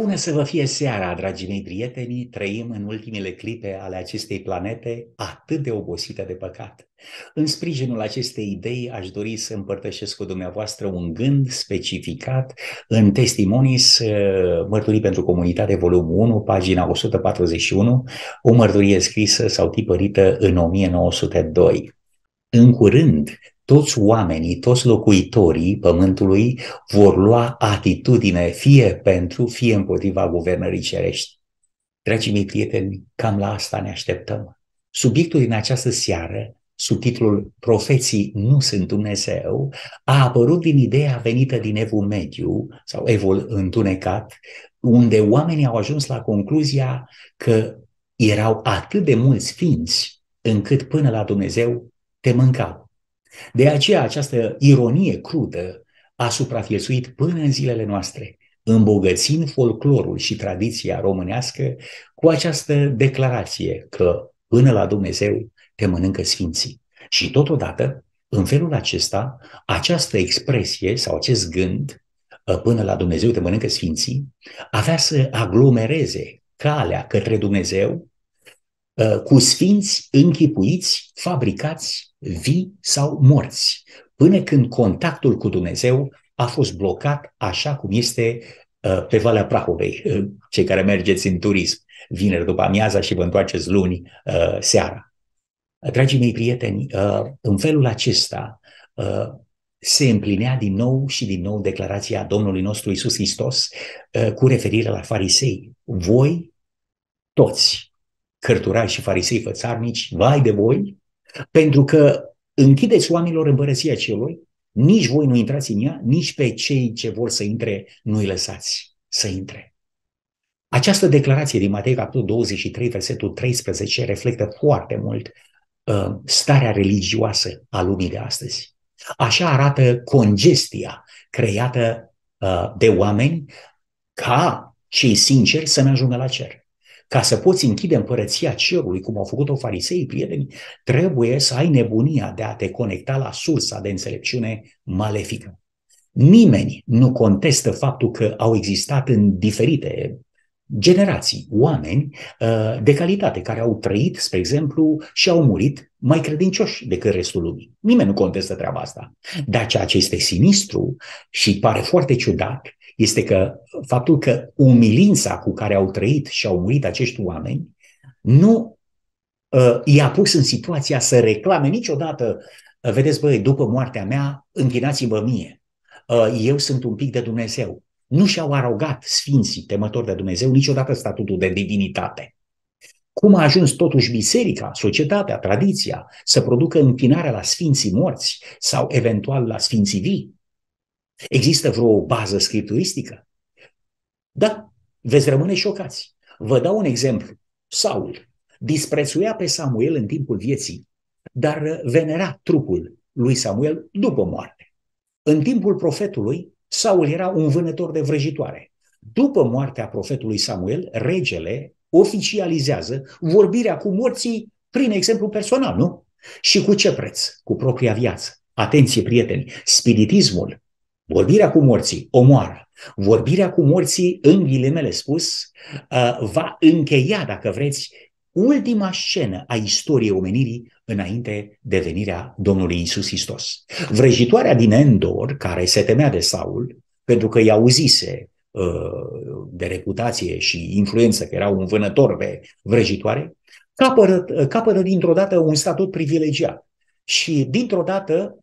Bună să vă fie seara, dragii mei prieteni! Trăim în ultimele clipe ale acestei planete atât de obosite de păcat. În sprijinul acestei idei aș dori să împărtășesc cu dumneavoastră un gând specificat în Testimonis, uh, Mărturii pentru Comunitate, volumul 1, pagina 141, o mărturie scrisă sau tipărită în 1902. În curând, toți oamenii, toți locuitorii pământului vor lua atitudine fie pentru, fie împotriva guvernării cerești. Dragii mei prieteni, cam la asta ne așteptăm. Subiectul din această seară, sub titlul Profeții nu sunt Dumnezeu, a apărut din ideea venită din Evul Mediu sau Evul Întunecat, unde oamenii au ajuns la concluzia că erau atât de mulți ființi încât până la Dumnezeu te mâncau. De aceea această ironie crudă a supraviețuit până în zilele noastre, îmbogățind folclorul și tradiția românească cu această declarație că până la Dumnezeu te mănâncă sfinții. Și totodată, în felul acesta, această expresie sau acest gând, ă, până la Dumnezeu te mănâncă sfinții, avea să aglomereze calea către Dumnezeu ă, cu sfinți închipuiți, fabricați vii sau morți, până când contactul cu Dumnezeu a fost blocat așa cum este uh, pe Valea Prahovei, uh, cei care mergeți în turism, vineri după amiaza și vă întoarceți luni uh, seara. Dragii mei prieteni, în felul acesta se împlinea din nou și din nou declarația Domnului nostru Isus Hristos cu referire la farisei. Voi, toți, cărturari și farisei fățarnici, vai de voi, pentru că închideți oamenilor împărăția celui, nici voi nu intrați în ea, nici pe cei ce vor să intre nu îi lăsați să intre. Această declarație din Matei, capitolul 23, versetul 13, reflectă foarte mult uh, starea religioasă a lumii de astăzi. Așa arată congestia creată uh, de oameni ca cei sinceri să ne ajungă la cer. Ca să poți închide împărăția cerului, cum au făcut-o farisei, prieteni, trebuie să ai nebunia de a te conecta la sursa de înțelepciune malefică. Nimeni nu contestă faptul că au existat în diferite generații oameni uh, de calitate care au trăit, spre exemplu, și au murit mai credincioși decât restul lumii. Nimeni nu contestă treaba asta. Dar ceea ce este sinistru și pare foarte ciudat este că faptul că umilința cu care au trăit și au murit acești oameni nu uh, i-a pus în situația să reclame niciodată, uh, vedeți băi, după moartea mea, închinați-vă mie, uh, eu sunt un pic de Dumnezeu. Nu și-au arogat sfinții temători de Dumnezeu niciodată statutul de divinitate. Cum a ajuns totuși biserica, societatea, tradiția să producă închinarea la sfinții morți sau eventual la sfinții vii? Există vreo bază scripturistică? Da, veți rămâne șocați. Vă dau un exemplu. Saul disprețuia pe Samuel în timpul vieții, dar venera trupul lui Samuel după moarte. În timpul profetului, Saul era un vânător de vrăjitoare. După moartea profetului Samuel, regele oficializează vorbirea cu morții prin exemplu personal, nu? Și cu ce preț? Cu propria viață. Atenție, prieteni, spiritismul Vorbirea cu morții omoară. Vorbirea cu morții, în ghilimele spus, uh, va încheia, dacă vreți, ultima scenă a istoriei omenirii înainte de venirea Domnului Isus Hristos. Vrăjitoarea din Endor, care se temea de Saul, pentru că i-a auzise uh, de reputație și influență, că era un vânător pe vrăjitoare, capără, capără dintr-o dată un statut privilegiat. Și dintr-o dată Uh,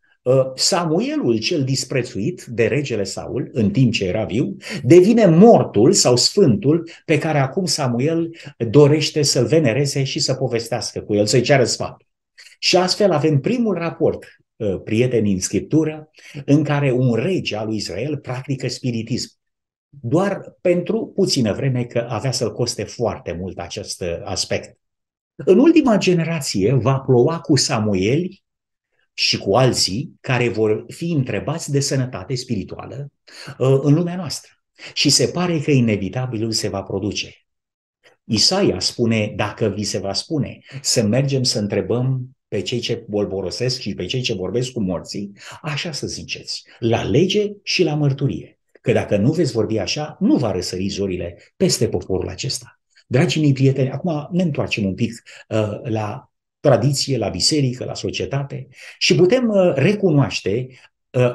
Samuelul cel disprețuit de regele Saul, în timp ce era viu, devine mortul sau sfântul pe care acum Samuel dorește să-l venereze și să povestească cu el, să-i ceară sfat. Și astfel avem primul raport, uh, prieteni în Scriptură, în care un rege al lui Israel practică spiritism. Doar pentru puțină vreme că avea să-l coste foarte mult acest aspect. În ultima generație va ploua cu Samueli și cu alții care vor fi întrebați de sănătate spirituală uh, în lumea noastră. Și se pare că inevitabilul se va produce. Isaia spune, dacă vi se va spune, să mergem să întrebăm pe cei ce bolborosesc și pe cei ce vorbesc cu morții, așa să ziceți, la lege și la mărturie. că dacă nu veți vorbi așa, nu va răsări zorile peste poporul acesta. Dragii mei prieteni, acum ne întoarcem un pic uh, la tradiție, la biserică, la societate și putem uh, recunoaște uh,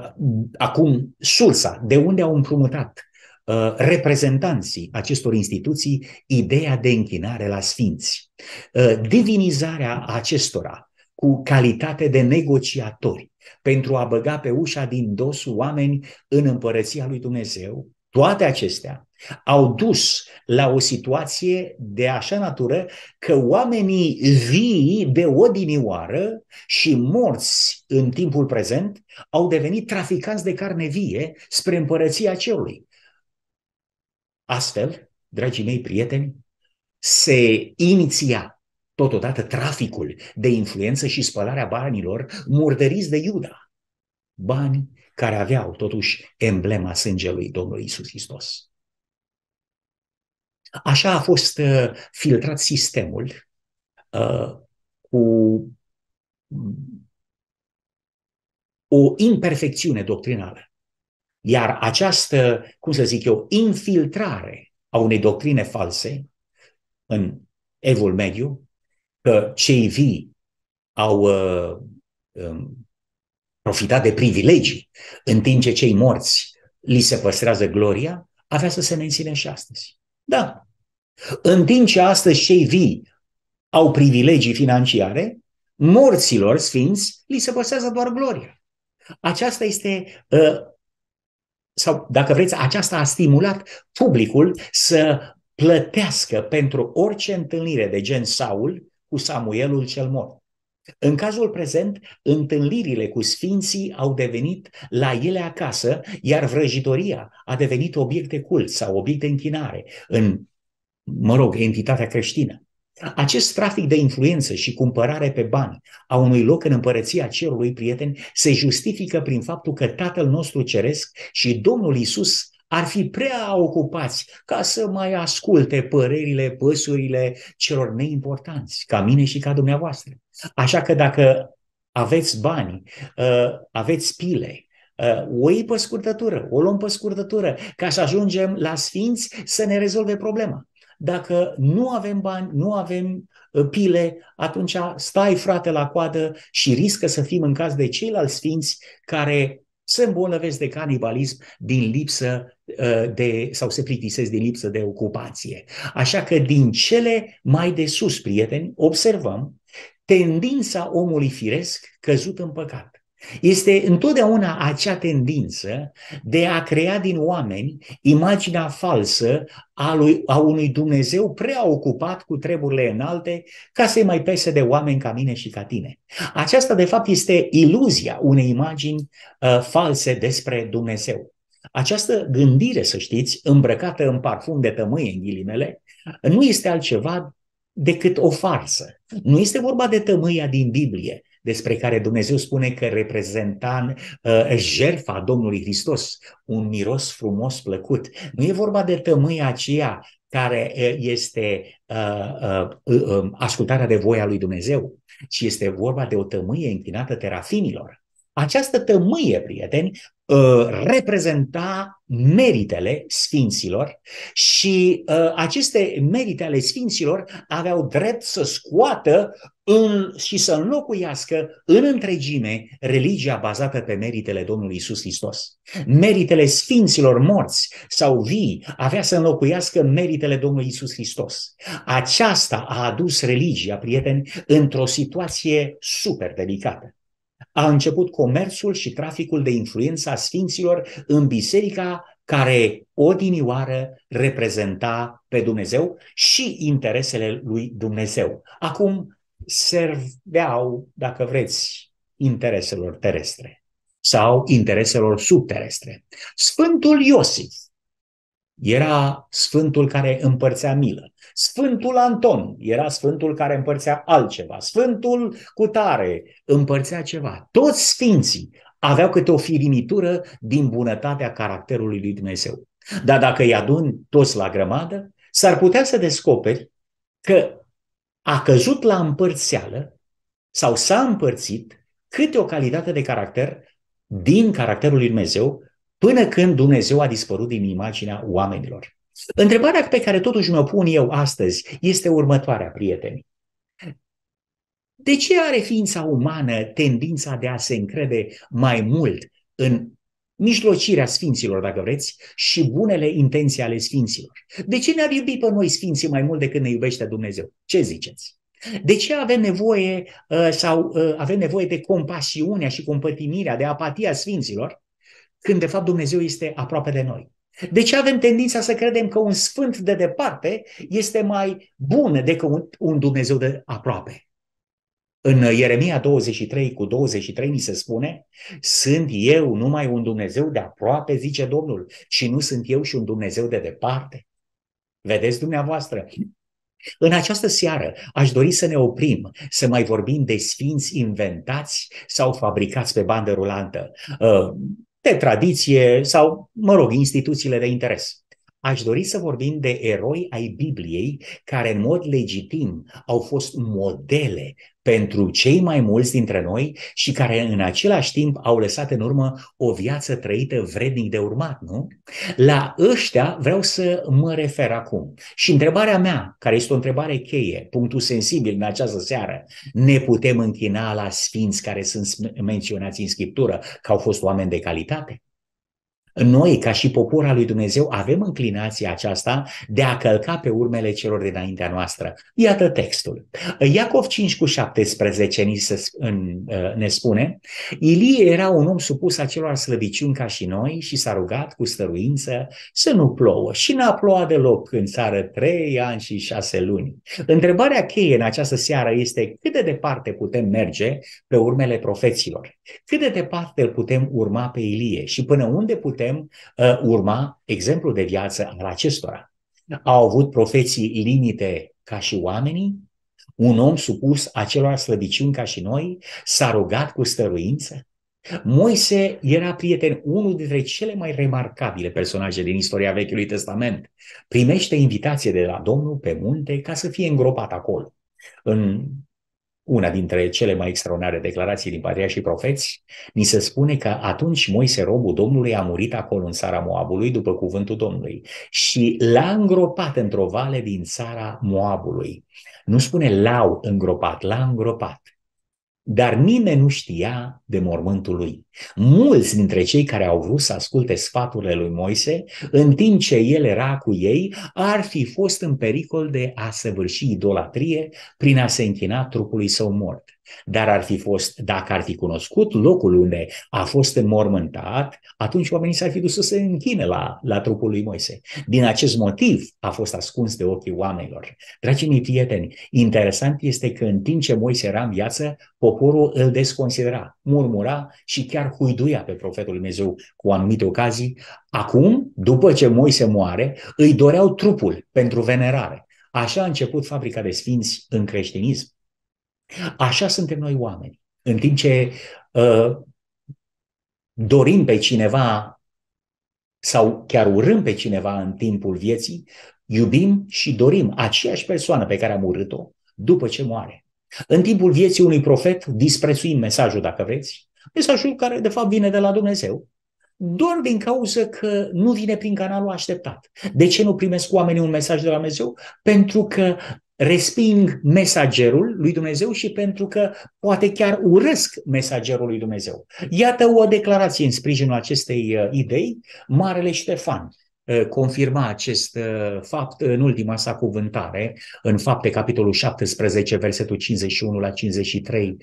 acum sursa de unde au împrumutat uh, reprezentanții acestor instituții ideea de închinare la sfinți. Uh, divinizarea acestora cu calitate de negociatori pentru a băga pe ușa din dos oameni în împărăția lui Dumnezeu, toate acestea au dus la o situație de așa natură că oamenii vii de odinioară și morți în timpul prezent au devenit traficanți de carne vie spre împărăția cerului. Astfel, dragii mei prieteni, se iniția totodată traficul de influență și spălarea banilor murdăriți de Iuda. Bani care aveau totuși emblema sângelui Domnului Isus Hristos. Așa a fost uh, filtrat sistemul uh, cu mm, o imperfecțiune doctrinală. Iar această, cum să zic eu, infiltrare a unei doctrine false în evul mediu, că cei vii au uh, um, profitat de privilegii, în timp ce cei morți li se păstrează gloria, avea să se menține și astăzi. Da. În timp ce astăzi cei vii au privilegii financiare, morților sfinți li se păstrează doar gloria. Aceasta este, uh, sau dacă vreți, aceasta a stimulat publicul să plătească pentru orice întâlnire de gen Saul cu Samuelul cel mort. În cazul prezent, întâlnirile cu sfinții au devenit la ele acasă, iar vrăjitoria a devenit obiect de cult sau obiect de închinare în, mă rog, entitatea creștină. Acest trafic de influență și cumpărare pe bani a unui loc în împărăția cerului, prieteni, se justifică prin faptul că Tatăl nostru Ceresc și Domnul Isus ar fi prea ocupați ca să mai asculte părerile, păsurile celor neimportanți, ca mine și ca dumneavoastră. Așa că dacă aveți bani, uh, aveți pile, uh, o iei pe scurtătură, o luăm pe scurtătură, ca să ajungem la sfinți să ne rezolve problema. Dacă nu avem bani, nu avem uh, pile, atunci stai frate la coadă și riscă să fim în caz de ceilalți sfinți care se îmbolnăvesc de canibalism din lipsă uh, de, sau se plictisesc din lipsă de ocupație. Așa că din cele mai de sus, prieteni, observăm tendința omului firesc căzut în păcat. Este întotdeauna acea tendință de a crea din oameni imaginea falsă a, lui, a unui Dumnezeu prea ocupat cu treburile înalte ca să-i mai pese de oameni ca mine și ca tine. Aceasta, de fapt, este iluzia unei imagini uh, false despre Dumnezeu. Această gândire, să știți, îmbrăcată în parfum de tămâie, în ghilimele, nu este altceva decât o farsă. Nu este vorba de tămâia din Biblie, despre care Dumnezeu spune că reprezenta uh, jertfa Domnului Hristos, un miros frumos, plăcut. Nu e vorba de tămâia aceea care uh, este uh, uh, uh, um, ascultarea de voia lui Dumnezeu, ci este vorba de o tămâie închinată terafinilor. Această tămâie, prieteni, Uh, reprezenta meritele sfinților și uh, aceste merite ale sfinților aveau drept să scoată în, și să înlocuiască în întregime religia bazată pe meritele Domnului Isus Hristos. Meritele sfinților morți sau vii avea să înlocuiască meritele Domnului Isus Hristos. Aceasta a adus religia, prieteni, într-o situație super delicată a început comerțul și traficul de influență a sfinților în biserica care odinioară reprezenta pe Dumnezeu și interesele lui Dumnezeu. Acum serveau, dacă vreți, intereselor terestre sau intereselor subterestre. Sfântul Iosif era sfântul care împărțea milă. Sfântul Anton era sfântul care împărțea altceva. Sfântul Cutare împărțea ceva. Toți sfinții aveau câte o firimitură din bunătatea caracterului lui Dumnezeu. Dar dacă îi adun toți la grămadă, s-ar putea să descoperi că a căzut la împărțeală sau s-a împărțit câte o calitate de caracter din caracterul lui Dumnezeu până când Dumnezeu a dispărut din imaginea oamenilor. Întrebarea pe care totuși mi-o pun eu astăzi este următoarea, prieteni. De ce are ființa umană tendința de a se încrede mai mult în mijlocirea sfinților, dacă vreți, și bunele intenții ale sfinților? De ce ne-ar iubi pe noi sfinții mai mult decât ne iubește Dumnezeu? Ce ziceți? De ce avem nevoie uh, sau uh, avem nevoie de compasiunea și compătimirea, de apatia sfinților, când de fapt Dumnezeu este aproape de noi? De ce avem tendința să credem că un sfânt de departe este mai bun decât un, un Dumnezeu de aproape? În Ieremia 23 cu 23 ni se spune, sunt eu numai un Dumnezeu de aproape, zice Domnul, și nu sunt eu și un Dumnezeu de departe. Vedeți dumneavoastră, în această seară aș dori să ne oprim, să mai vorbim de sfinți inventați sau fabricați pe bandă rulantă, uh, de tradiție sau, mă rog, instituțiile de interes. Aș dori să vorbim de eroi ai Bibliei care în mod legitim au fost modele pentru cei mai mulți dintre noi și care în același timp au lăsat în urmă o viață trăită vrednic de urmat, nu? La ăștia vreau să mă refer acum. Și întrebarea mea, care este o întrebare cheie, punctul sensibil în această seară, ne putem închina la sfinți care sunt menționați în Scriptură că au fost oameni de calitate? Noi, ca și popor al lui Dumnezeu, avem înclinația aceasta de a călca pe urmele celor dinaintea noastră. Iată textul. Iacov 5 cu 17 ni se, în, uh, ne spune, Ilie era un om supus acelor slăbiciuni ca și noi și s-a rugat cu stăruință să nu plouă și n-a plouat deloc în țară trei ani și șase luni. Întrebarea cheie în această seară este cât de departe putem merge pe urmele profeților? Cât de departe îl putem urma pe Ilie și până unde putem putem uh, urma exemplul de viață al acestora. Au avut profeții limite ca și oamenii, un om supus acelor slăbiciuni ca și noi, s-a rugat cu stăruință. Moise era prieten, unul dintre cele mai remarcabile personaje din istoria Vechiului Testament. Primește invitație de la Domnul pe munte ca să fie îngropat acolo. În una dintre cele mai extraordinare declarații din Patria și Profeți, ni se spune că atunci Moise, robul Domnului, a murit acolo în țara Moabului, după cuvântul Domnului, și l-a îngropat într-o vale din țara Moabului. Nu spune l-au îngropat, l-a îngropat. Dar nimeni nu știa de mormântul lui. Mulți dintre cei care au vrut să asculte sfaturile lui Moise, în timp ce el era cu ei, ar fi fost în pericol de a săvârși idolatrie prin a se închina trupului său mort. Dar ar fi fost, dacă ar fi cunoscut locul unde a fost înmormântat, atunci oamenii s-ar fi dus să se închine la, la trupul lui Moise. Din acest motiv a fost ascuns de ochii oamenilor. Dragii mei prieteni, interesant este că în timp ce Moise era în viață, poporul îl desconsidera, murmura și chiar huiduia pe profetul Lui Dumnezeu cu anumite ocazii. Acum, după ce Moise moare, îi doreau trupul pentru venerare. Așa a început fabrica de sfinți în creștinism. Așa suntem noi oameni. În timp ce uh, dorim pe cineva sau chiar urâm pe cineva în timpul vieții, iubim și dorim aceeași persoană pe care am urât-o după ce moare. În timpul vieții unui profet disprețuim mesajul, dacă vreți, mesajul care de fapt vine de la Dumnezeu, doar din cauza că nu vine prin canalul așteptat. De ce nu primesc oamenii un mesaj de la Dumnezeu? Pentru că resping mesagerul lui Dumnezeu și pentru că poate chiar urăsc mesagerul lui Dumnezeu. Iată o declarație în sprijinul acestei uh, idei. Marele Ștefan uh, confirma acest uh, fapt în ultima sa cuvântare, în fapte capitolul 17, versetul 51 la 53,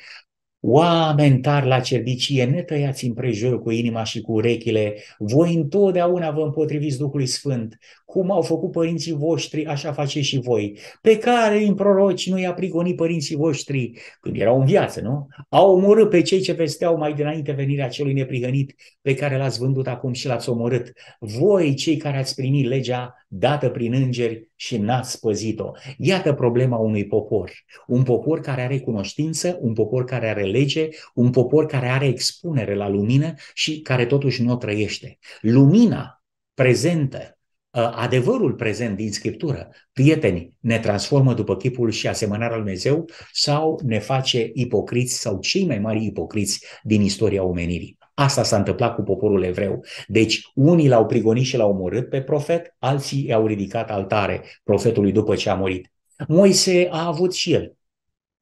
Oameni tari la cerdicie, ne tăiați împrejur cu inima și cu urechile, voi întotdeauna vă împotriviți Duhului Sfânt, cum au făcut părinții voștri, așa faceți și voi. Pe care în proroci nu i-a prigonit părinții voștri când erau în viață, nu? Au omorât pe cei ce vesteau mai dinainte venirea celui neprihănit pe care l-ați vândut acum și l-ați omorât. Voi, cei care ați primit legea dată prin îngeri și n-ați păzit-o. Iată problema unui popor. Un popor care are cunoștință, un popor care are lege, un popor care are expunere la lumină și care totuși nu o trăiește. Lumina prezentă Uh, adevărul prezent din Scriptură, prieteni, ne transformă după chipul și asemănarea lui Dumnezeu sau ne face ipocriți sau cei mai mari ipocriți din istoria omenirii. Asta s-a întâmplat cu poporul evreu. Deci unii l-au prigonit și l-au omorât pe profet, alții i-au ridicat altare profetului după ce a murit. Moise a avut și el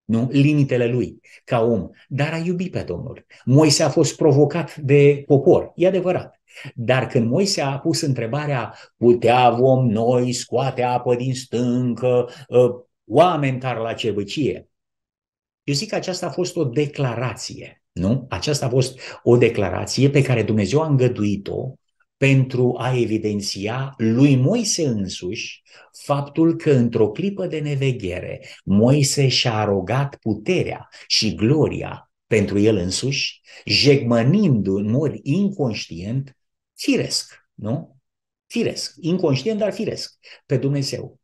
nu? limitele lui ca om, dar a iubit pe Domnul. Moise a fost provocat de popor, e adevărat. Dar când Moise a pus întrebarea, putea vom noi scoate apă din stâncă, ă, oameni care la cevăcie? Eu zic că aceasta a fost o declarație, nu? Aceasta a fost o declarație pe care Dumnezeu a îngăduit-o pentru a evidenția lui Moise însuși faptul că într-o clipă de neveghere Moise și-a arogat puterea și gloria pentru el însuși, jegmănind în mod inconștient, firesc, nu? Firesc, inconștient, dar firesc, pe Dumnezeu.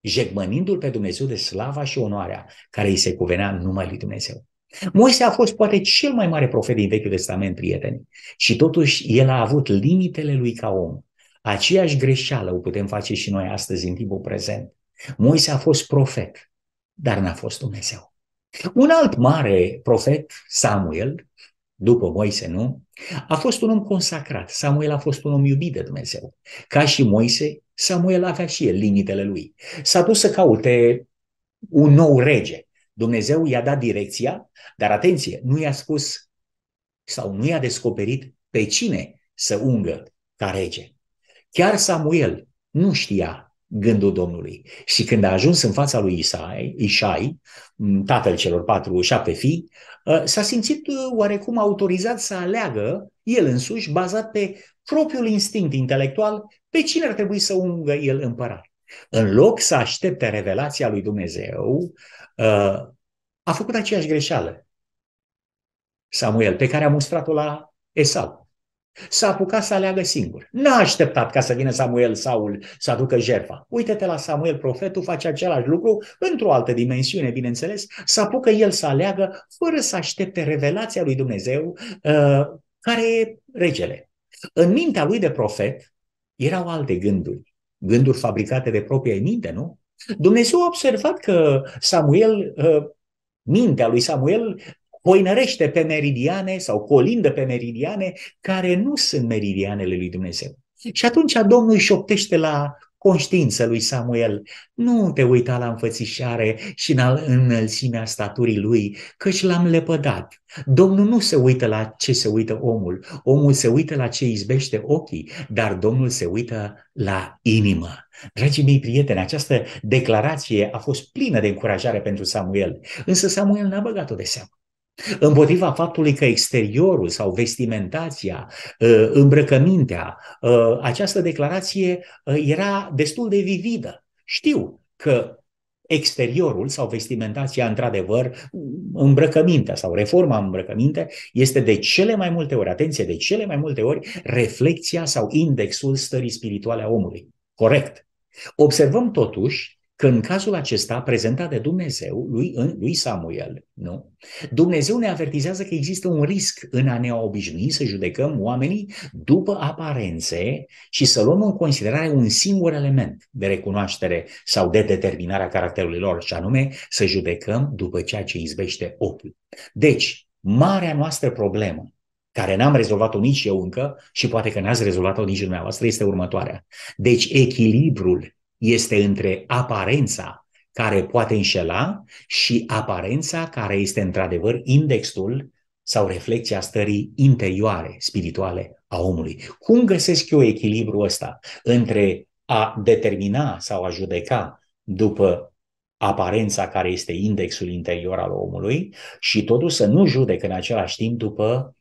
Jegmănindu-l pe Dumnezeu de slava și onoarea care îi se cuvenea numai lui Dumnezeu. Moise a fost poate cel mai mare profet din Vechiul Testament, prieteni, și totuși el a avut limitele lui ca om. Aceeași greșeală o putem face și noi astăzi în timpul prezent. Moise a fost profet, dar n-a fost Dumnezeu. Un alt mare profet, Samuel, după Moise, nu? A fost un om consacrat. Samuel a fost un om iubit de Dumnezeu. Ca și Moise, Samuel avea și el limitele lui. S-a dus să caute un nou rege. Dumnezeu i-a dat direcția, dar atenție, nu i-a spus sau nu i-a descoperit pe cine să ungă ca rege. Chiar Samuel nu știa gândul Domnului. Și când a ajuns în fața lui Isai, Ishai, tatăl celor patru, șapte fii, ă, s-a simțit oarecum autorizat să aleagă el însuși, bazat pe propriul instinct intelectual, pe cine ar trebui să ungă el împărat. În loc să aștepte revelația lui Dumnezeu, uh, a făcut aceeași greșeală. Samuel, pe care a mustrat-o la Esau. S-a apucat să aleagă singur. N-a așteptat ca să vină Samuel Saul să aducă jertfa. Uite-te la Samuel, profetul face același lucru într-o altă dimensiune, bineînțeles. Să apucă el să aleagă fără să aștepte revelația lui Dumnezeu, uh, care e regele. În mintea lui de profet erau alte gânduri gânduri fabricate de propria minte, nu? Dumnezeu a observat că Samuel, uh, mintea lui Samuel, poinărește pe meridiane sau colindă pe meridiane care nu sunt meridianele lui Dumnezeu. Și atunci Domnul își optește la conștiință lui Samuel, nu te uita la înfățișare și în înălțimea staturii lui, căci l-am lepădat. Domnul nu se uită la ce se uită omul, omul se uită la ce izbește ochii, dar Domnul se uită la inimă. Dragii mei prieteni, această declarație a fost plină de încurajare pentru Samuel, însă Samuel n-a băgat-o de seamă. Împotriva faptului că exteriorul sau vestimentația, ă, îmbrăcămintea, ă, această declarație ă, era destul de vividă. Știu că exteriorul sau vestimentația, într-adevăr, îmbrăcămintea sau reforma îmbrăcăminte este de cele mai multe ori, atenție, de cele mai multe ori, reflexia sau indexul stării spirituale a omului. Corect. Observăm totuși că în cazul acesta prezentat de Dumnezeu, lui, lui Samuel, nu? Dumnezeu ne avertizează că există un risc în a ne obișnui să judecăm oamenii după aparențe și să luăm în considerare un singur element de recunoaștere sau de determinare a caracterului lor, și anume să judecăm după ceea ce izbește ochiul. Deci, marea noastră problemă care n-am rezolvat-o nici eu încă și poate că n-ați rezolvat-o nici dumneavoastră, este următoarea. Deci echilibrul este între aparența care poate înșela și aparența care este într-adevăr indexul sau reflexia stării interioare, spirituale a omului. Cum găsesc eu echilibrul ăsta între a determina sau a judeca după aparența care este indexul interior al omului și totuși să nu judec în același timp după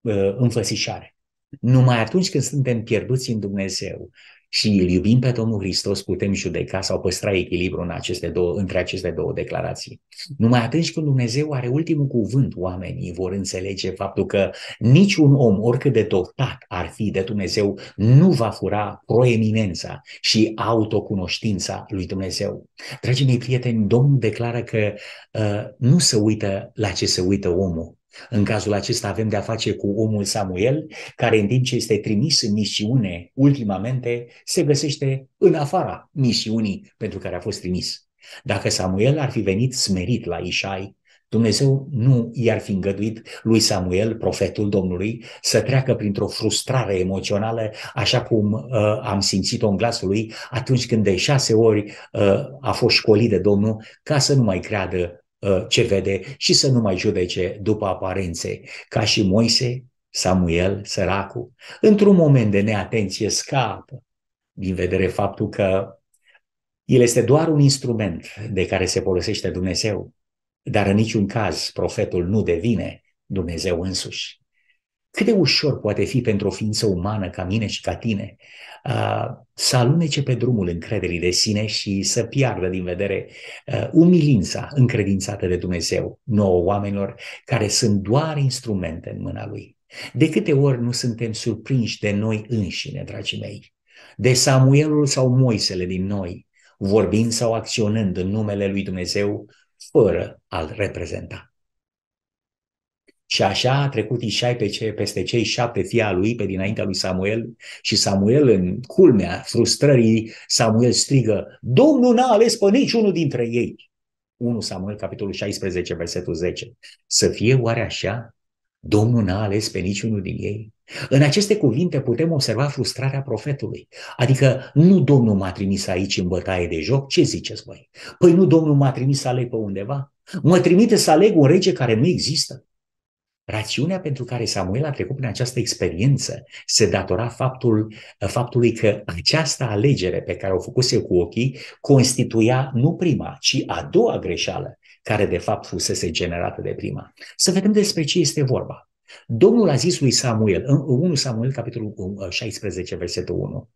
uh, înfățișare. Numai atunci când suntem pierduți în Dumnezeu și îl iubim pe Domnul Hristos, putem judeca sau păstra echilibru în aceste două, între aceste două declarații. Numai atunci când Dumnezeu are ultimul cuvânt, oamenii vor înțelege faptul că niciun om, oricât de dotat ar fi de Dumnezeu, nu va fura proeminența și autocunoștința lui Dumnezeu. Dragii mei prieteni, Domnul declară că uh, nu se uită la ce se uită omul, în cazul acesta avem de-a face cu omul Samuel, care în timp ce este trimis în misiune ultimamente, se găsește în afara misiunii pentru care a fost trimis. Dacă Samuel ar fi venit smerit la Ișai, Dumnezeu nu i-ar fi îngăduit lui Samuel, profetul Domnului, să treacă printr-o frustrare emoțională, așa cum uh, am simțit-o în glasul lui atunci când de șase ori uh, a fost școlit de Domnul ca să nu mai creadă uh, ce vede și să nu mai judece după aparențe, ca și Moise, Samuel, săracul, într-un moment de neatenție scapă din vedere faptul că el este doar un instrument de care se folosește Dumnezeu, dar în niciun caz profetul nu devine Dumnezeu însuși. Cât de ușor poate fi pentru o ființă umană ca mine și ca tine să alunece pe drumul încrederii de sine și să piardă din vedere umilința încredințată de Dumnezeu nouă oamenilor care sunt doar instrumente în mâna Lui. De câte ori nu suntem surprinși de noi înșine, dragii mei, de Samuelul sau Moisele din noi, vorbind sau acționând în numele lui Dumnezeu, fără a-l reprezenta. Și așa a trecut Ișai pe ce, peste cei șapte fii al lui pe dinaintea lui Samuel și Samuel în culmea frustrării, Samuel strigă, Domnul n-a ales pe niciunul dintre ei. 1 Samuel, capitolul 16, versetul 10. Să fie oare așa? Domnul n-a ales pe niciunul din ei? În aceste cuvinte putem observa frustrarea profetului. Adică nu Domnul m-a trimis aici în bătaie de joc, ce ziceți voi? Păi nu Domnul m-a trimis să aleg pe undeva? Mă trimite să aleg un rege care nu există? Rațiunea pentru care Samuel a trecut prin această experiență se datora faptul, faptului că această alegere pe care o făcuse cu ochii constituia nu prima, ci a doua greșeală care de fapt fusese generată de prima. Să vedem despre ce este vorba. Domnul a zis lui Samuel, în 1 Samuel, capitolul 16, versetul 1,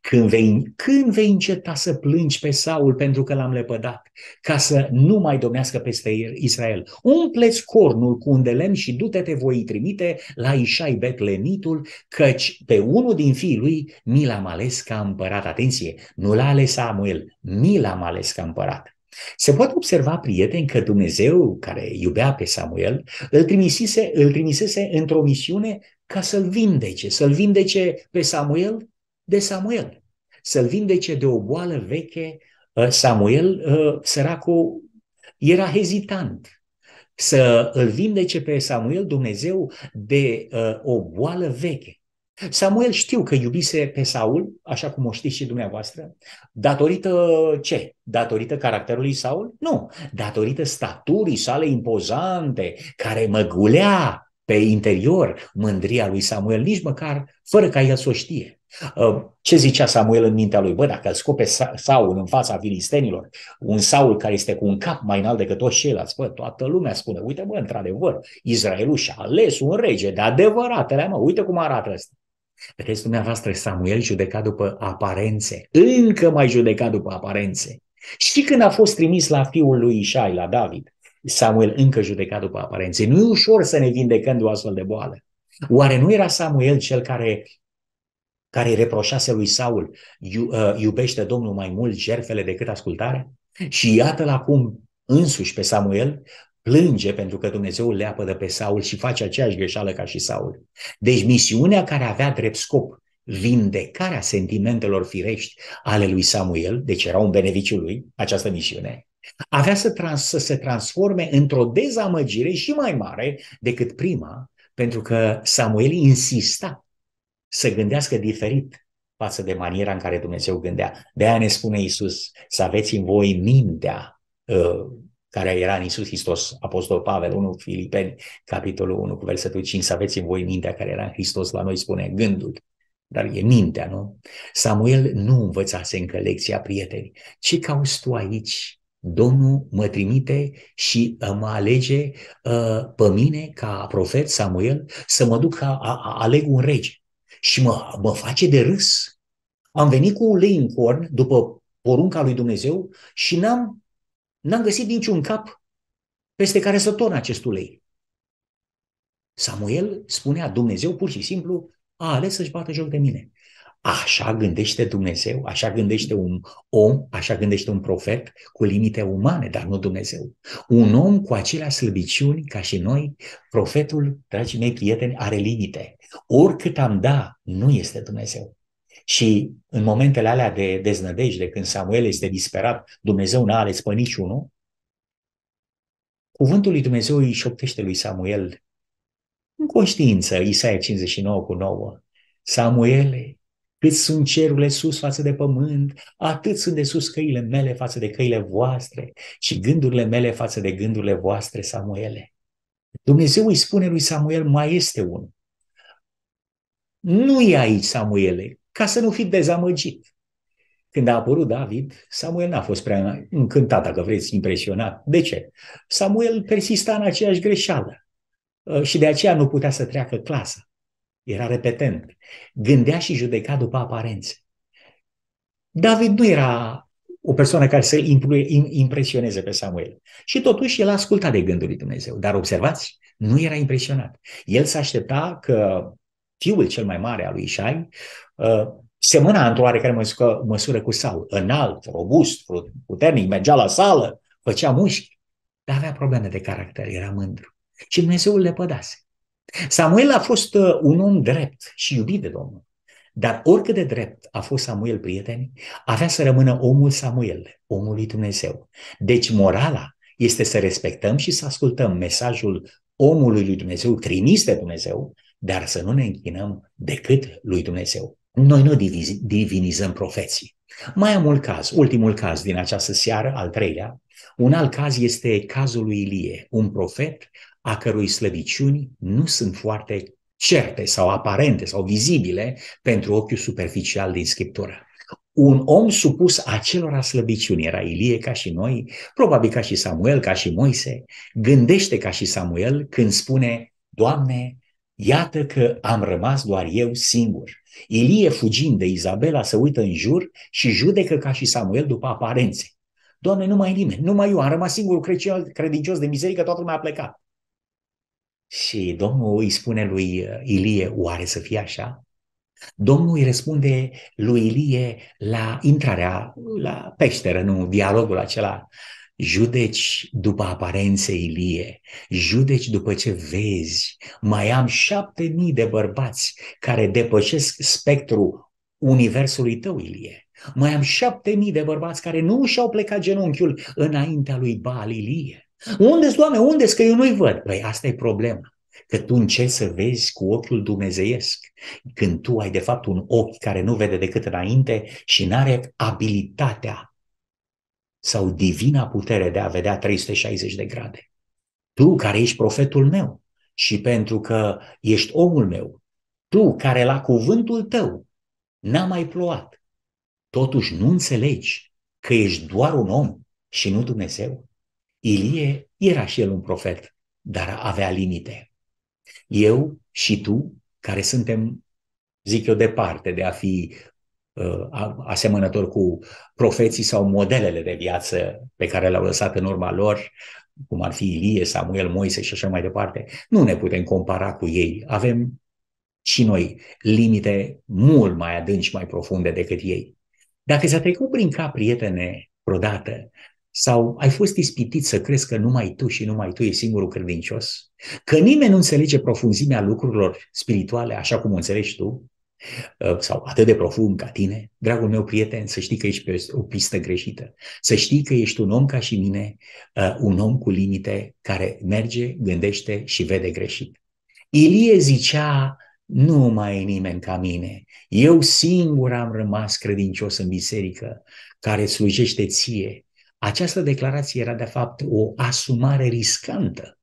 când vei, când vei înceta să plângi pe Saul pentru că l-am lepădat, ca să nu mai domnească peste Israel, umpleți cornul cu un de lemn și du-te te voi trimite la Ișai Betlenitul, căci pe unul din fiii lui mi l-am ales ca împărat. Atenție, nu l-a ales Samuel, mi l-am ales ca împărat. Se poate observa, prieteni, că Dumnezeu, care iubea pe Samuel, îl trimisese, îl trimisese într-o misiune ca să-l vindece, să-l vindece pe Samuel de Samuel, să-l vindece de o boală veche. Uh, Samuel, uh, săracul, era hezitant să îl vindece pe Samuel Dumnezeu de uh, o boală veche. Samuel știu că iubise pe Saul, așa cum o știți și dumneavoastră, datorită ce? Datorită caracterului Saul? Nu, datorită staturii sale impozante, care măgulea pe interior mândria lui Samuel, nici măcar fără ca el să o știe. Uh, ce zicea Samuel în mintea lui? Bă, dacă îl scope Saul în fața filistenilor, un Saul care este cu un cap mai înalt decât toți ceilalți, bă, toată lumea spune, uite bă, într-adevăr, Israelul și-a ales un rege de adevăratele, mă, uite cum arată ăsta. Vedeți dumneavoastră, Samuel judeca după aparențe, încă mai judeca după aparențe. Și când a fost trimis la fiul lui Ișai, la David, Samuel încă judeca după aparențe. Nu e ușor să ne vindecăm de o astfel de boală. Oare nu era Samuel cel care care îi reproșase lui Saul, uh, iubește Domnul mai mult jerfele decât ascultarea? Și iată-l acum însuși pe Samuel plânge pentru că Dumnezeu le apădă pe Saul și face aceeași greșeală ca și Saul. Deci misiunea care avea drept scop vindecarea sentimentelor firești ale lui Samuel, deci era un beneficiu lui, această misiune, avea să, trans, să se transforme într-o dezamăgire și mai mare decât prima, pentru că Samuel insista să gândească diferit față de maniera în care Dumnezeu gândea. De aia ne spune Isus să aveți în voi mintea uh, care era în Isus Hristos, Apostol Pavel 1, Filipeni, capitolul 1, cu versetul 5, să aveți în voi mintea care era în Hristos, la noi spune gândul, dar e mintea, nu? Samuel nu învățase încă lecția prietenii. Ce cauți tu aici? Domnul mă trimite și uh, mă alege uh, pe mine ca profet Samuel să mă duc ca a, a, aleg un rege. Și mă, mă face de râs. Am venit cu ulei în corn după porunca lui Dumnezeu și n-am N-am găsit niciun cap peste care să torn acest ulei. Samuel spunea, Dumnezeu pur și simplu a ales să-și bată joc de mine. Așa gândește Dumnezeu, așa gândește un om, așa gândește un profet cu limite umane, dar nu Dumnezeu. Un om cu aceleași slăbiciuni ca și noi, profetul, dragii mei prieteni, are limite. Oricât am da, nu este Dumnezeu. Și în momentele alea de deznădejde, când Samuel este disperat, Dumnezeu n-a ales pe niciunul, cuvântul lui Dumnezeu îi șoptește lui Samuel în conștiință, Isaia 59 cu 9. Samuele, cât sunt cerurile sus față de pământ, atât sunt de sus căile mele față de căile voastre și gândurile mele față de gândurile voastre, Samuele. Dumnezeu îi spune lui Samuel, mai este unul. Nu e aici, Samuele, ca să nu fi dezamăgit. Când a apărut David, Samuel n-a fost prea încântat, dacă vreți, impresionat. De ce? Samuel persista în aceeași greșeală uh, și de aceea nu putea să treacă clasa. Era repetent. Gândea și judeca după aparențe. David nu era o persoană care să impresioneze pe Samuel. Și totuși el a ascultat de gândul lui Dumnezeu. Dar observați, nu era impresionat. El s-a aștepta că fiul cel mai mare al lui Ishai uh, semăna într-o oarecare măsură, măsură cu Saul. Înalt, robust, puternic, mergea la sală, făcea mușchi, dar avea probleme de caracter, era mândru. Și Dumnezeu îl lepădase. Samuel a fost uh, un om drept și iubit de Domnul. Dar oricât de drept a fost Samuel, prieteni, avea să rămână omul Samuel, omul lui Dumnezeu. Deci morala este să respectăm și să ascultăm mesajul omului lui Dumnezeu, trimis de Dumnezeu, dar să nu ne închinăm decât lui Dumnezeu. Noi nu divinizăm profeții. Mai am un caz, ultimul caz din această seară, al treilea. Un alt caz este cazul lui Ilie, un profet a cărui slăbiciuni nu sunt foarte certe sau aparente sau vizibile pentru ochiul superficial din Scriptură. Un om supus acelora slăbiciuni, era Ilie ca și noi, probabil ca și Samuel, ca și Moise, gândește ca și Samuel când spune, Doamne, iată că am rămas doar eu singur. Ilie, fugind de Izabela, se uită în jur și judecă ca și Samuel după aparențe. Doamne, nu mai e nimeni, nu mai eu, am rămas singur credincios de mizerie că toată lumea a plecat. Și Domnul îi spune lui uh, Ilie, oare să fie așa? Domnul îi răspunde lui Ilie la intrarea la peșteră, nu dialogul acela. Judeci după aparențe, Ilie, judeci după ce vezi. Mai am șapte mii de bărbați care depășesc spectrul universului tău, Ilie. Mai am șapte mii de bărbați care nu și-au plecat genunchiul înaintea lui Baal Ilie. Unde-s, Doamne, unde-s că eu nu-i văd? Păi asta e problema. Că tu încerci să vezi cu ochiul dumnezeiesc, când tu ai de fapt un ochi care nu vede decât înainte și nu are abilitatea sau divina putere de a vedea 360 de grade. Tu care ești profetul meu și pentru că ești omul meu, tu care la cuvântul tău n-a mai plouat, totuși nu înțelegi că ești doar un om și nu Dumnezeu? Ilie era și el un profet, dar avea limite. Eu și tu, care suntem, zic eu, departe de a fi uh, asemănători cu profeții sau modelele de viață pe care le-au lăsat în urma lor, cum ar fi Ilie, Samuel, Moise și așa mai departe, nu ne putem compara cu ei. Avem și noi limite mult mai adânci, mai profunde decât ei. Dacă ți-a trecut prin cap, prietene, vreodată, sau ai fost ispitit să crezi că numai tu și numai tu ești singurul credincios? Că nimeni nu înțelege profunzimea lucrurilor spirituale așa cum o înțelegi tu? Uh, sau atât de profund ca tine? Dragul meu prieten, să știi că ești pe o pistă greșită. Să știi că ești un om ca și mine, uh, un om cu limite care merge, gândește și vede greșit. Ilie zicea, nu mai e nimeni ca mine. Eu singur am rămas credincios în biserică care slujește ție această declarație era de fapt o asumare riscantă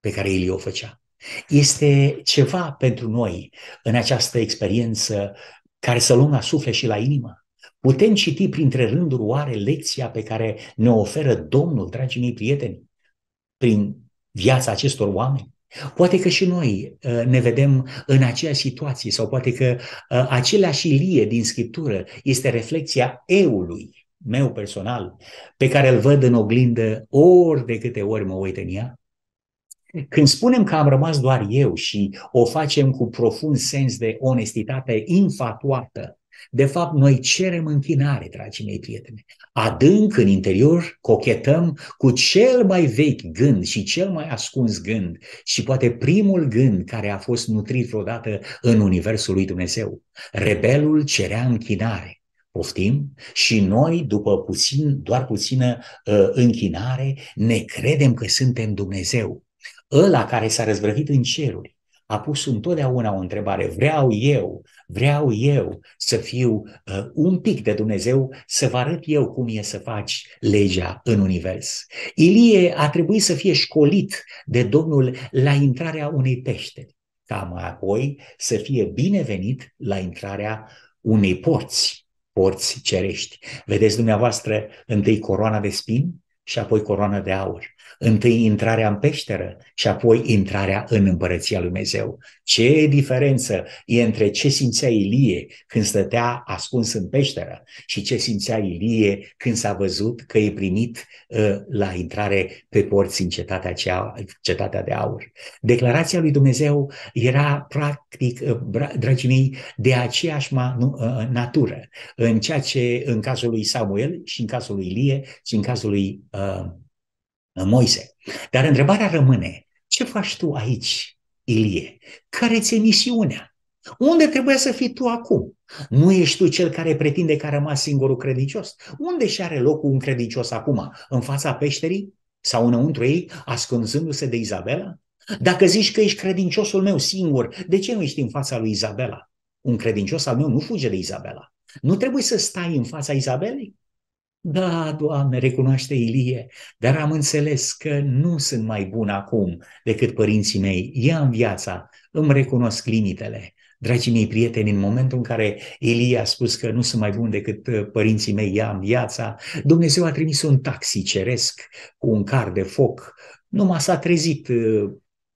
pe care el o făcea. Este ceva pentru noi în această experiență care să luăm la suflet și la inimă. Putem citi printre rânduri oare lecția pe care ne oferă Domnul, dragii mei prieteni, prin viața acestor oameni? Poate că și noi uh, ne vedem în aceeași situație sau poate că uh, aceleași ilie din Scriptură este reflexia eului meu personal, pe care îl văd în oglindă ori de câte ori mă uit în ea, când spunem că am rămas doar eu și o facem cu profund sens de onestitate infatuată, de fapt, noi cerem închinare, dragii mei prieteni. Adânc în interior cochetăm cu cel mai vechi gând și cel mai ascuns gând și poate primul gând care a fost nutrit vreodată în Universul lui Dumnezeu. Rebelul cerea închinare Poftim? Și noi, după puțin, doar puțină uh, închinare, ne credem că suntem Dumnezeu. Ăla care s-a răzvrătit în ceruri a pus întotdeauna o întrebare. Vreau eu, vreau eu să fiu uh, un pic de Dumnezeu, să vă arăt eu cum e să faci legea în univers. Ilie a trebuit să fie școlit de Domnul la intrarea unei peșteri, ca mai apoi să fie binevenit la intrarea unei porți, porți cerești. Vedeți dumneavoastră întâi coroana de spini și apoi coroana de aur întâi intrarea în peșteră și apoi intrarea în împărăția lui Dumnezeu. Ce diferență e între ce simțea Ilie când stătea ascuns în peșteră și ce simțea Ilie când s-a văzut că e primit uh, la intrare pe porți în cetatea, cea, cetatea de aur. Declarația lui Dumnezeu era practic, uh, dragii mei, de aceeași ma, nu, uh, natură în ceea ce în cazul lui Samuel și în cazul lui Ilie și în cazul lui uh, Moise. Dar întrebarea rămâne, ce faci tu aici, Ilie? Care ți-e misiunea? Unde trebuie să fii tu acum? Nu ești tu cel care pretinde că a rămas singurul credincios? Unde și are locul un credincios acum? În fața peșterii? Sau înăuntru ei, ascunzându-se de Izabela? Dacă zici că ești credinciosul meu singur, de ce nu ești în fața lui Izabela? Un credincios al meu nu fuge de Izabela. Nu trebuie să stai în fața Izabelei? Da, Doamne, recunoaște Ilie, dar am înțeles că nu sunt mai bun acum decât părinții mei. Ia în viața, îmi recunosc limitele. Dragii mei prieteni, în momentul în care Ilie a spus că nu sunt mai bun decât uh, părinții mei, ia în viața, Dumnezeu a trimis un taxi ceresc cu un car de foc. Numai s-a trezit uh,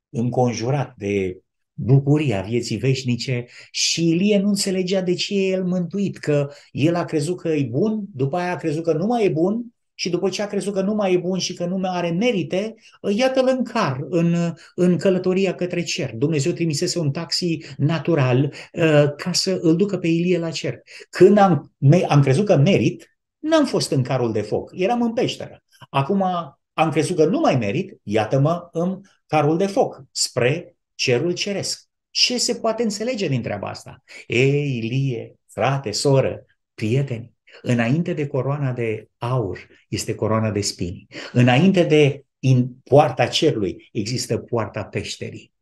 înconjurat de bucuria vieții veșnice și Ilie nu înțelegea de ce e el mântuit, că el a crezut că e bun, după aia a crezut că nu mai e bun și după ce a crezut că nu mai e bun și că nu mai are merite, iată-l în car, în, în călătoria către cer. Dumnezeu trimisese un taxi natural uh, ca să îl ducă pe Ilie la cer. Când am, am crezut că merit, n-am fost în carul de foc, eram în peșteră. Acum am crezut că nu mai merit, iată-mă în carul de foc, spre cerul ceresc. Ce se poate înțelege din treaba asta? Ei, Ilie, frate, soră, prieteni, înainte de coroana de aur este coroana de spini. Înainte de în poarta cerului există poarta peșterii.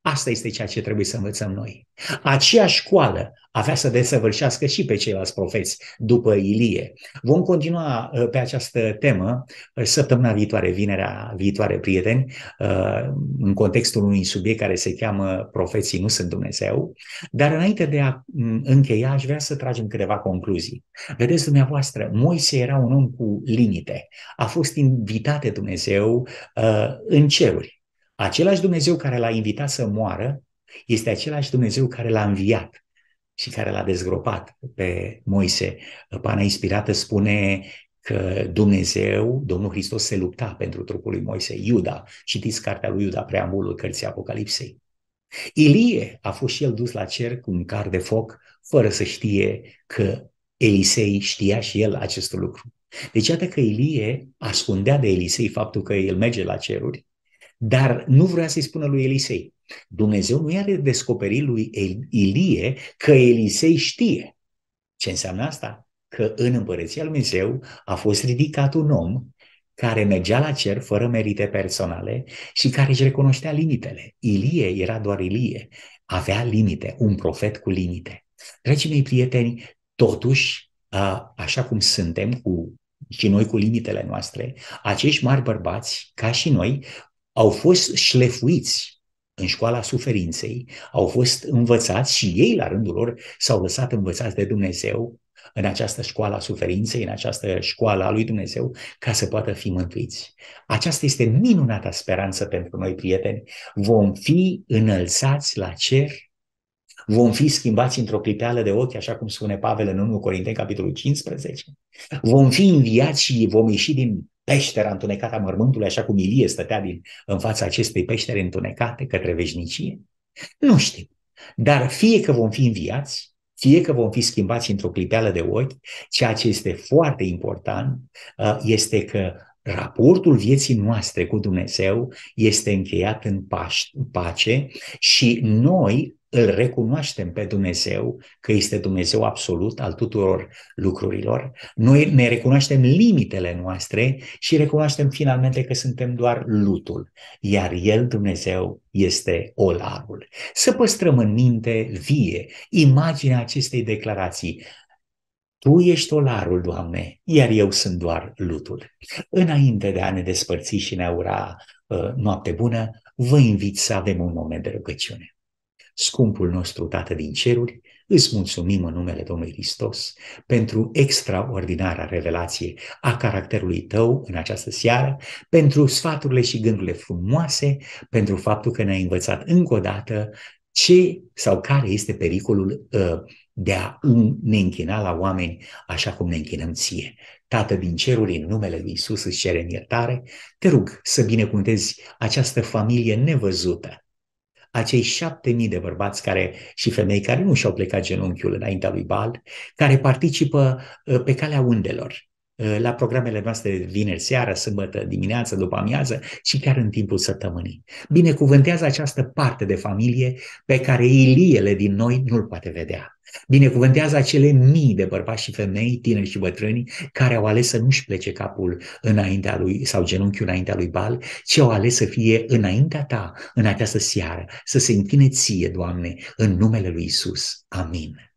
Asta este ceea ce trebuie să învățăm noi. Aceeași școală avea să desăvârșească și pe ceilalți profeți după Ilie. Vom continua uh, pe această temă uh, săptămâna viitoare, vinerea viitoare, prieteni, uh, în contextul unui subiect care se cheamă Profeții nu sunt Dumnezeu. Dar înainte de a mm, încheia, aș vrea să tragem câteva concluzii. Vedeți, dumneavoastră, Moise era un om cu limite. A fost invitat de Dumnezeu în ceruri Același Dumnezeu care l-a invitat să moară este același Dumnezeu care l-a înviat și care l-a dezgropat pe Moise. Pana inspirată spune că Dumnezeu, Domnul Hristos, se lupta pentru trupul lui Moise. Iuda, citiți cartea lui Iuda, preambulul cărții Apocalipsei. Ilie a fost și el dus la cer cu un car de foc, fără să știe că Elisei știa și el acest lucru. Deci iată că Ilie ascundea de Elisei faptul că el merge la ceruri dar nu vrea să-i spună lui Elisei. Dumnezeu nu i-a descoperit lui Ilie că Elisei știe. Ce înseamnă asta? Că în împărăția lui Dumnezeu a fost ridicat un om care mergea la cer fără merite personale și care își recunoștea limitele. Ilie era doar Ilie, avea limite, un profet cu limite. Dragii mei prieteni, totuși, așa cum suntem cu și noi cu limitele noastre, acești mari bărbați, ca și noi, au fost șlefuiți în școala suferinței, au fost învățați și ei, la rândul lor, s-au lăsat învățați de Dumnezeu în această școală a suferinței, în această școală a lui Dumnezeu, ca să poată fi mântuiți. Aceasta este minunata speranță pentru noi, prieteni. Vom fi înălțați la cer, vom fi schimbați într-o clipeală de ochi, așa cum spune Pavel în 1 Corinteni, capitolul 15. Vom fi înviați și vom ieși din peștera întunecată a mormântului, așa cum Ilie stătea din, în fața acestei peștere întunecate către veșnicie? Nu știm. Dar fie că vom fi înviați, fie că vom fi schimbați într-o clipeală de ochi, ceea ce este foarte important uh, este că raportul vieții noastre cu Dumnezeu este încheiat în pace și noi îl recunoaștem pe Dumnezeu că este Dumnezeu absolut al tuturor lucrurilor, noi ne recunoaștem limitele noastre și recunoaștem finalmente că suntem doar lutul, iar El, Dumnezeu, este olarul. Să păstrăm în minte vie imaginea acestei declarații. Tu ești olarul, Doamne, iar eu sunt doar lutul. Înainte de a ne despărți și ne ura uh, noapte bună, vă invit să avem un moment de rugăciune. Scumpul nostru Tată din ceruri, îți mulțumim în numele Domnului Hristos pentru extraordinara revelație a caracterului tău în această seară, pentru sfaturile și gândurile frumoase, pentru faptul că ne-ai învățat încă o dată ce sau care este pericolul uh, de a ne închina la oameni așa cum ne închinăm ție. Tată din ceruri, în numele lui Isus îți cerem iertare, te rug să binecuvântezi această familie nevăzută, acei șapte mii de bărbați care, și femei care nu și-au plecat genunchiul înaintea lui Bal, care participă uh, pe calea undelor, uh, la programele noastre vineri seara, sâmbătă dimineață, după amiază și chiar în timpul săptămânii. Binecuvântează această parte de familie pe care Iliele din noi nu-l poate vedea. Binecuvântează acele mii de bărbați și femei, tineri și bătrâni, care au ales să nu-și plece capul înaintea lui sau genunchiul înaintea lui Bal, ci au ales să fie înaintea ta în această seară, să se închine ție, Doamne, în numele lui Isus. Amin.